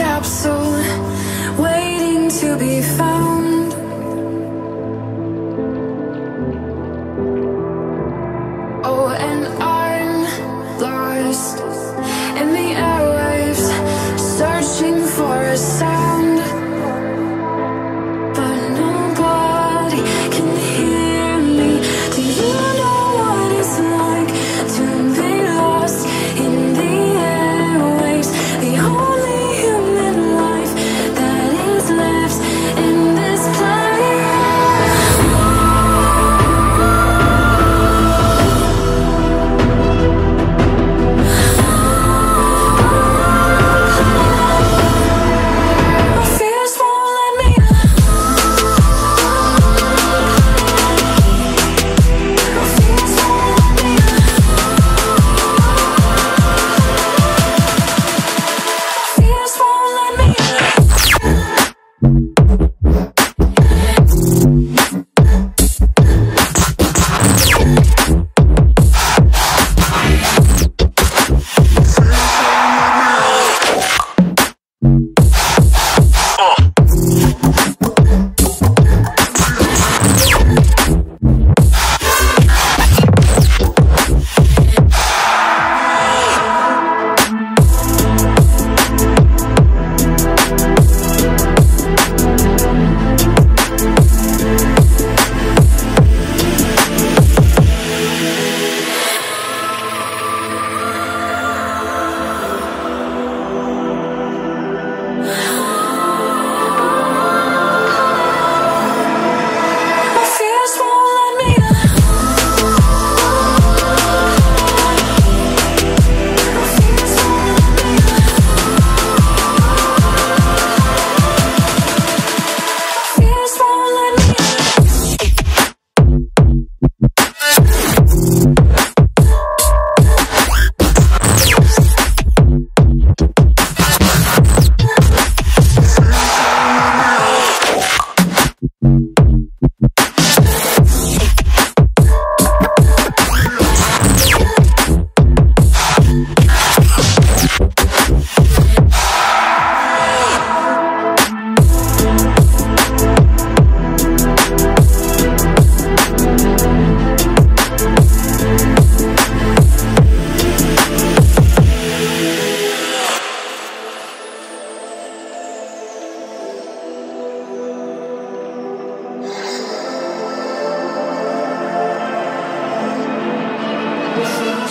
capsule waiting to be found. Oh, and I'm Christ.